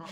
あ